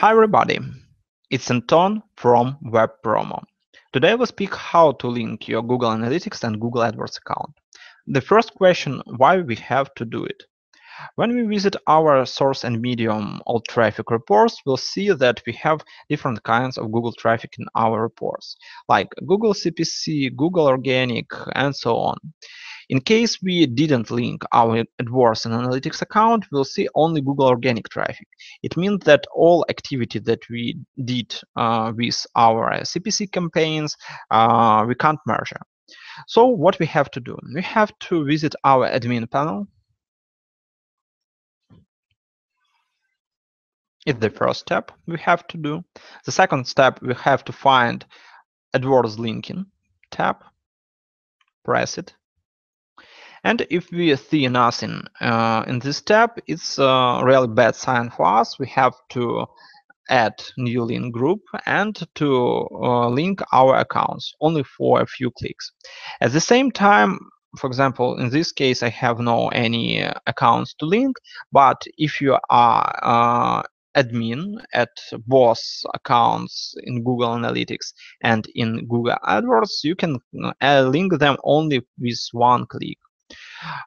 Hi everybody, it's Anton from Web Promo. Today we'll speak how to link your Google Analytics and Google AdWords account. The first question, why we have to do it? When we visit our source and medium all traffic reports, we'll see that we have different kinds of Google traffic in our reports, like Google CPC, Google Organic, and so on. In case we didn't link our AdWords and Analytics account, we'll see only Google organic traffic. It means that all activity that we did uh, with our CPC campaigns, uh, we can't measure. So what we have to do? We have to visit our admin panel. It's the first step we have to do. The second step, we have to find AdWords linking tab, press it, and if we see nothing uh, in this tab, it's a really bad sign for us. We have to add new link group and to uh, link our accounts only for a few clicks. At the same time, for example, in this case, I have no any accounts to link, but if you are uh, admin at both accounts in Google Analytics and in Google AdWords, you can uh, link them only with one click.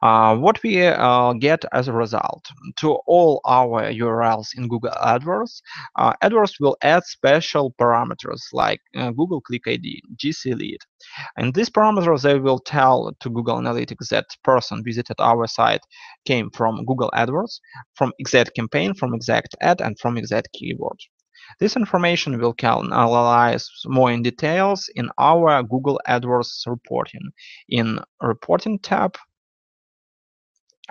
Uh, what we uh, get as a result to all our URLs in Google AdWords, uh, AdWords will add special parameters like Google Click ID, GCLID. And these parameters they will tell to Google Analytics that person visited our site came from Google AdWords, from exact campaign, from exact ad, and from exact keyword. This information will analyze more in details in our Google AdWords reporting. In reporting tab,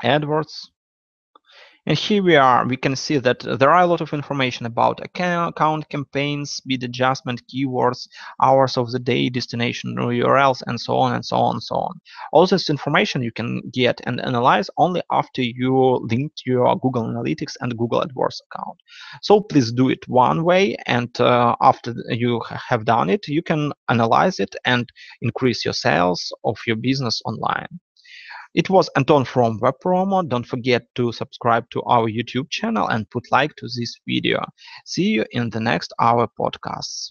AdWords. And here we are, we can see that there are a lot of information about account campaigns, bid adjustment, keywords, hours of the day, destination URLs, and so on and so on and so on. All this information you can get and analyze only after you linked your Google Analytics and Google AdWords account. So please do it one way, and uh, after you have done it, you can analyze it and increase your sales of your business online. It was Anton from WebPromo. Don't forget to subscribe to our YouTube channel and put like to this video. See you in the next hour podcasts.